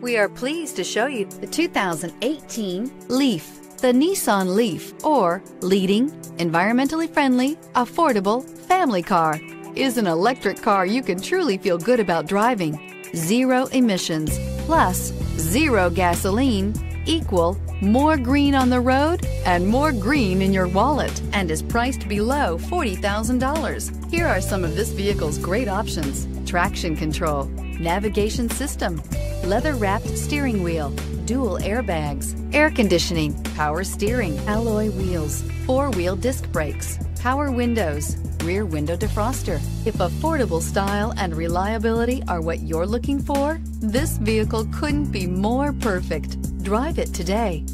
We are pleased to show you the 2018 Leaf. The Nissan Leaf, or leading, environmentally friendly, affordable family car, is an electric car you can truly feel good about driving. Zero emissions, plus zero gasoline, equal more green on the road and more green in your wallet, and is priced below $40,000. Here are some of this vehicle's great options traction control, navigation system, leather wrapped steering wheel dual airbags, air conditioning, power steering, alloy wheels, four-wheel disc brakes, power windows, rear window defroster. If affordable style and reliability are what you're looking for, this vehicle couldn't be more perfect. Drive it today.